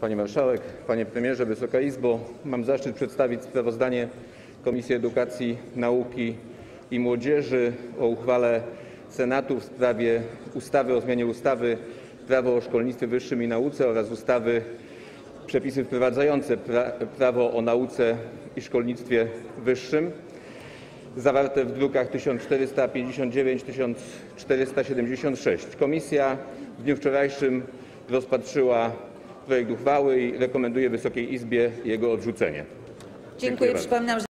Pani Marszałek, Panie Premierze, Wysoka Izbo! Mam zaszczyt przedstawić sprawozdanie Komisji Edukacji, Nauki i Młodzieży o uchwale Senatu w sprawie ustawy o zmianie ustawy Prawo o szkolnictwie wyższym i nauce oraz ustawy Przepisy wprowadzające pra Prawo o nauce i szkolnictwie wyższym, zawarte w drukach nr 1459 i 1476. Komisja w dniu wczorajszym rozpatrzyła projekt uchwały i rekomenduje Wysokiej Izbie jego odrzucenie. Dziękuję. bardzo. Przypominam, że